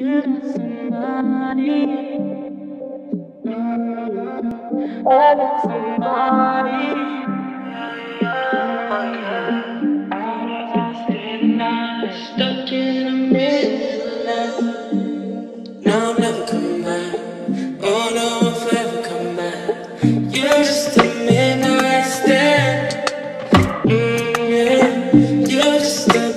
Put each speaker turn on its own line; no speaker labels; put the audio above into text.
you somebody. Mm-hmm. I got I lost and I'm stuck in the middle Now I'll never come back. Oh no, I'll never come back. You're just a midnight stand. Yeah. You're just a